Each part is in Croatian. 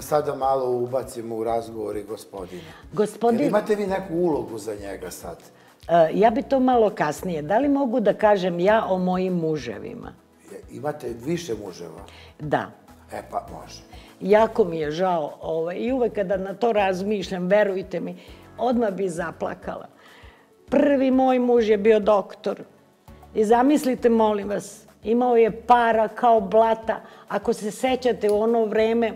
Sada malo ubacimo u razgovor i gospodina. Gospodin, imate vi neku ulogu za njega sad? e, ja bi to malo kasnije. Da li mogu da kažem ja o mojim muževima? Imate više muževa? Da. E pa može. Jako mi je žao ovaj, i uvek kada na to razmišljam, verujte mi, odmah bi zaplakala. Prvi moj muž je bio doktor. I zamislite, molim vas, imao je para kao blata. Ako se sećate u ono vreme,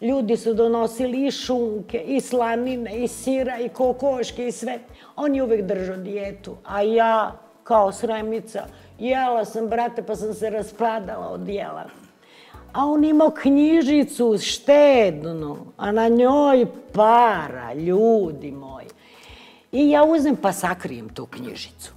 ljudi su donosili i šunke, i slanine, i sira, i kokoške, i sve. On je uvek držao dijetu. A ja, kao sremica, jela sam, brate, pa sam se raspadala od jela. A on imao knjižicu štednu, a na njoj para, ljudi moji. I ja uzem pa sakrijem tu knjižicu.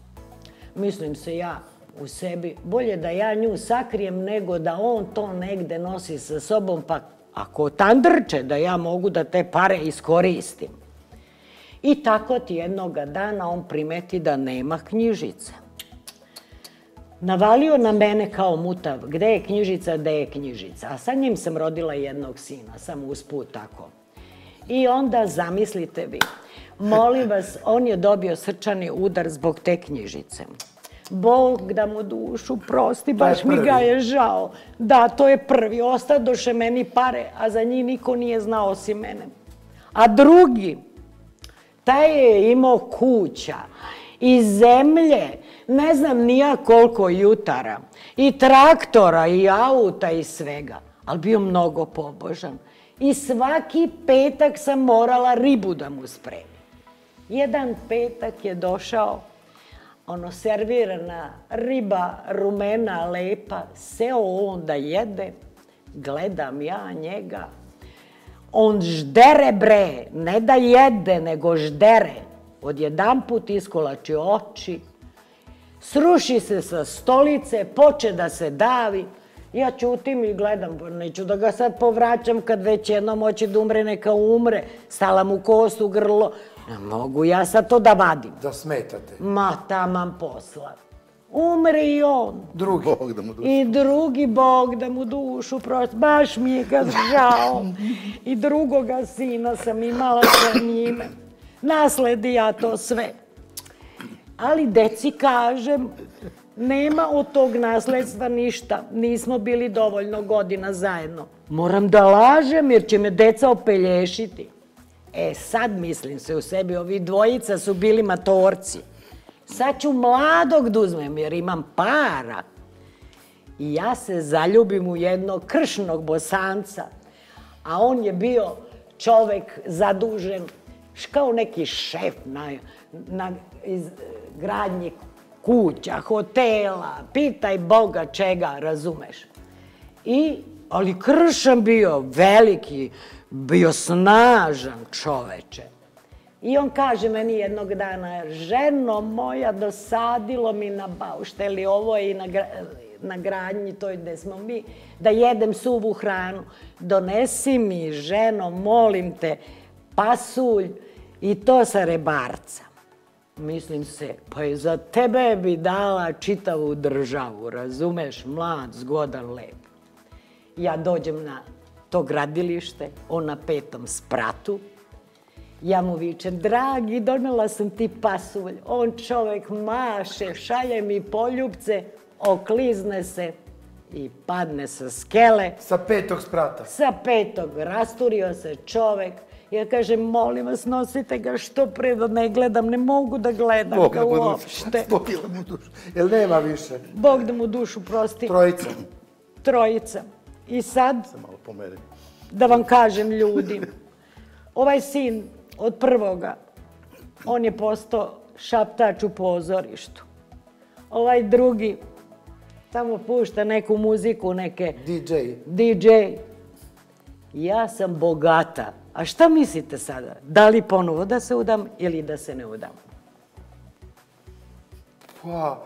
Mislim se ja u sebi, bolje da ja nju sakrijem nego da on to negde nosi sa sobom, pa ako tandrče da ja mogu da te pare iskoristim. I tako ti jednoga dana on primeti da nema knjižice. Navalio na mene kao mutav, gde je knjižica, gde je knjižica. A sa njim sam rodila jednog sina, samo usput tako. I onda zamislite vi, molim vas, on je dobio srčani udar zbog te knjižice. Bog da mu dušu prosti, baš mi ga je žao. Da, to je prvi. Ostadoše meni pare, a za njih niko nije znao osim mene. A drugi, taj je imao kuća i zemlje, ne znam nija koliko jutara, i traktora, i auta, i svega, ali bio mnogo pobožan. I svaki petak sam morala ribu da mu spremim. Jedan petak je došao, ono servirana riba rumena, lepa, seo on da jede, gledam ja njega, on ždere bre, ne da jede, nego ždere. Odjedan put iskolači oči, sruši se sa stolice, poče da se davi. Ja ćutim i gledam, pa neću da ga sad povraćam kad već jednom hoće da umre, neka umre. Stala mu kost u grlo. Ne mogu ja sad to da vadim. Da smetate. Ma taman posla. Umre i on. Drugi. Bog da mu dušu. I drugi Bog da mu dušu prosti. Baš mi je ga žao. I drugoga sina sam imala sa njime. Nasledi ja to sve. Ali deci kažem, nema od tog nasledstva ništa. Nismo bili dovoljno godina zajedno. Moram da lažem jer će me deca opelješiti. E sad mislim se u sebi, ovi dvojica su bili matorci. Sad ću mladog da uzmem jer imam para. I ja se zaljubim u jednog kršnog bosanca, a on je bio čovek zadužen, kao neki šef na, na iz, gradnji kuća, hotela, pitaj Boga čega, razumeš. I, ali kršan bio, veliki, bio snažan čoveče. I on kaže meni jednog dana, ženo moja, dosadilo mi na baušteli, ovo i na, na gradnji toj gde smo mi, da jedem suvu hranu. Donesi mi, ženo, molim te, pasulj i to sa rebarca. Mislim se, pa i za tebe bi dala čitavu državu, razumeš, mlad, zgodan, lep. Ja dođem na to gradilište, on na petom spratu, ja mu vičem, dragi, donela sam ti pasulj. On čovek maše, šalje mi poljubce, oklizne se i padne sa skele. Sa petog sprata. Sa petog rasturio se čovek. Ja kažem, molim vas, nosite ga što pre da ne gledam, ne mogu da gledam Bog ga uopšte. Bog da mu dušu. Jel nema više? Bog da mu dušu prosti. Trojica. Trojica. I sad, malo da vam kažem ljudi, ovaj sin od prvoga, on je postao šaptač u pozorištu. Ovaj drugi, tamo pušta neku muziku, neke DJ. DJ. Ja sam bogata. A šta mislite sada? Da li ponovo da se udam ili da se ne udam? Pa,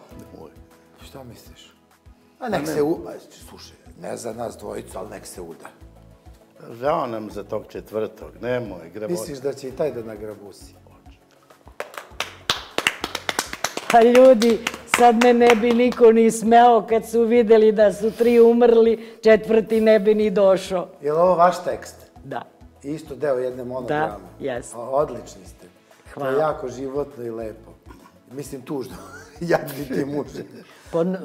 šta misliš? A nek se u... Slušaj, ne za nas dvojicu, ali nek se uda. Žao nam za tog četvrtog. Nemoj, gremo. Misliš da će i taj da nagrabusi? Pa ljudi, sad me ne bi niko ni smeo kad su videli da su tri umrli, četvrti ne bi ni došao. Je li ovo vaš tekst? Da. Isto deo jedne monodrame. jeste. O- Odlični ste. To Hvala. je jako životno i lepo. Mislim, tužno. Jadni ti muže. Pa, n- e,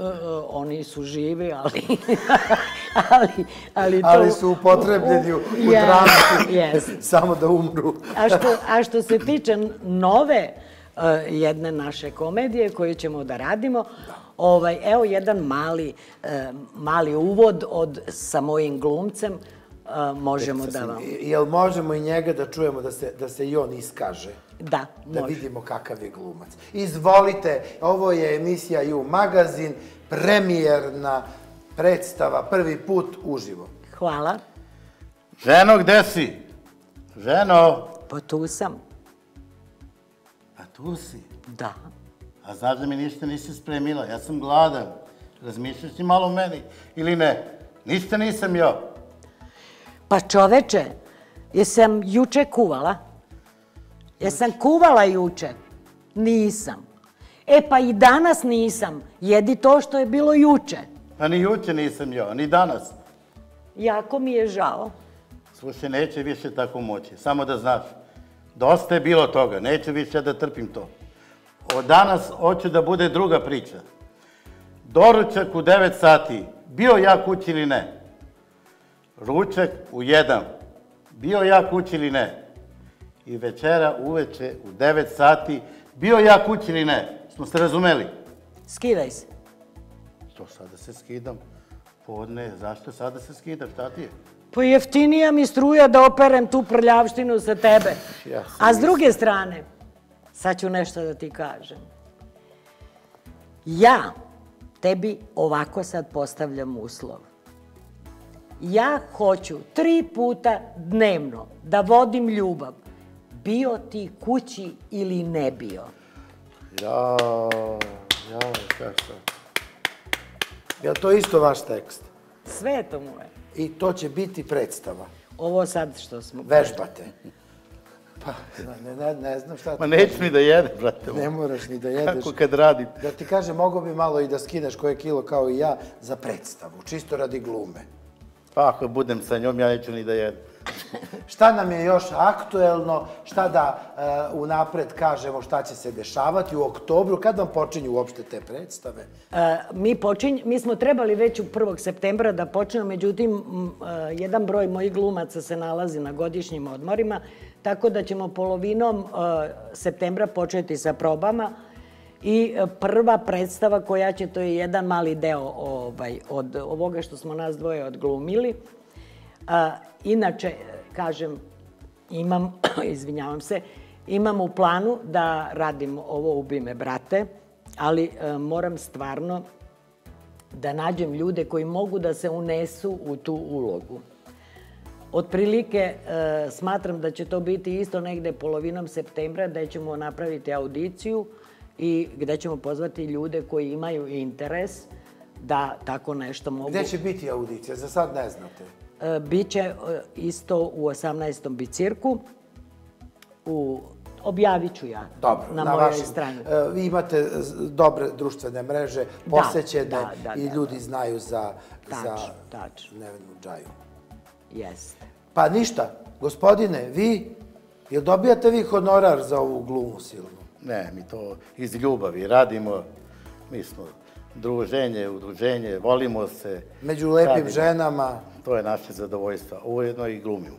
oni su živi, ali... ali, ali, to, Ali su upotrebljeni u, u Je- drami. Jeste. Samo da umru. A što, a što se tiče nove uh, jedne naše komedije koju ćemo da radimo, ovaj, evo jedan mali, uh, mali uvod od, sa mojim glumcem, uh, možemo da vam... I- Jel možemo i njega da čujemo da se, da se i on iskaže? Da, Da može. vidimo kakav je glumac. Izvolite, ovo je emisija You Magazin, premijerna predstava, prvi put uživo. Hvala. Ženo, gde si? Ženo, Pa tu sam. a tu si. Da. A znaš da mi ništa nisi spremila, ja sam gladan. Razmišljaš ti malo o meni ili ne? Ništa nisam ja. Pa čoveče, jesam juče kuvala? Jesam kuvala juče? Nisam. E pa i danas nisam. Jedi to što je bilo juče. A ni juče nisam ja, ni danas. Jako mi je žao. Slušaj, neće više tako moći, samo da znaš. Dosta je bilo toga, neću više da trpim to. Od danas hoće da bude druga priča. Doručak u 9 sati, bio ja kući ili ne? Ručak u 1, bio ja kući ili ne? I večera uveče u 9 sati, bio ja kući ili ne? Smo se razumeli? Skidaj se. Što sada se skidam? Podne, zašto sada se skidam? Šta ti je? Pa jeftinija mi struja da operem tu prljavštinu sa tebe. Ja A s druge strane, sad ću nešto da ti kažem. Ja tebi ovako sad postavljam uslov. Ja hoću tri puta dnevno da vodim ljubav. Bio ti kući ili ne bio. Ja, ja, kako? Je to isto vaš tekst? Sve to moje. I to će biti predstava. Ovo sad što smo... Vežbate. Pa, ne, ne, ne znam šta Ma neću ni da jedem, brate. Ne moraš ni da jedeš. Kako kad radim? Da ti kažem, mogo bi malo i da skineš koje kilo kao i ja za predstavu, čisto radi glume. Pa ako budem sa njom, ja neću ni da jedem. Šta nam je još aktuelno, šta da e, unapred kažemo šta će se dešavati u oktobru, kad vam počinju uopšte te predstave? E, mi, počinj, mi smo trebali već u 1. septembra da počnemo, međutim, e, jedan broj mojih glumaca se nalazi na godišnjim odmorima, tako da ćemo polovinom septembra početi sa probama i e, prva predstava koja će, to je jedan mali deo ovaj, od ovoga što smo nas dvoje odglumili. A, inače, kažem, imam, izvinjavam se, imam u planu da radim ovo Ubi me, brate, ali e, moram stvarno da nađem ljude koji mogu da se unesu u tu ulogu. Otprilike e, smatram da će to biti isto negde polovinom septembra, da ćemo napraviti audiciju i gde ćemo pozvati ljude koji imaju interes da tako nešto mogu. Gde će biti audicija? Za sad ne znate. E, Biće e, isto u 18. bicirku. U, objavit ću ja Dobro, na, mojoj vašim, strani. e, vi imate dobre društvene mreže, Da, posećene da, da, i da, ljudi znaju za, za Tačno, tačno. Nevenu Džaju. Jeste. Pa ništa, gospodine, vi, jel dobijate vi honorar za ovu glumu silnu? Ne, mi to iz ljubavi radimo. Mi smo druženje, udruženje, volimo se. Među lepim radimo. ženama, To je naše zadovoljstvo. Ujedno i glumimo.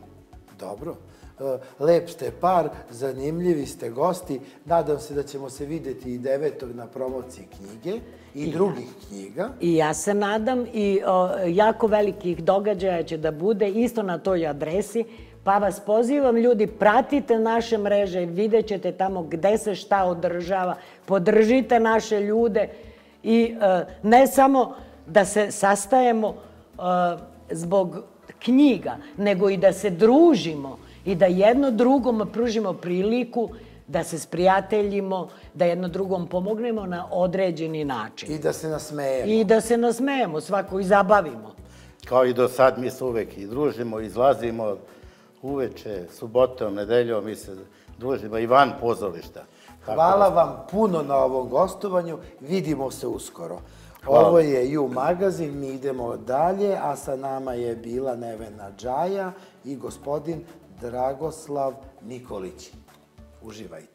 dobro. E, Lep ste par, zanimljivi ste gosti. Nadam se da ćemo se videti i devetog na promociji knjige i drugih knjiga. I ja se nadam i o, jako velikih događaja će da bude isto na toj adresi. Pa vas pozivam, ljudi, pratite naše mreže, vidjet ćete tamo gde se šta održava, podržite naše ljude i e, ne samo da se sastajemo e, zbog knjiga, nego i da se družimo i da jedno drugom pružimo priliku da se sprijateljimo, da jedno drugom pomognemo na određeni način. I da se nasmejemo. I da se nasmejemo, svako i zabavimo. Kao i do sad, mi se uvek i družimo, izlazimo uveče, subotom, nedeljom, mi se družimo i van pozorišta. Tako Hvala vam puno na ovom gostovanju. Vidimo se uskoro. Hvala. Ovo je You magazin, mi idemo dalje, a sa nama je bila Nevena Džaja i gospodin Dragoslav Nikolić. Uživajte.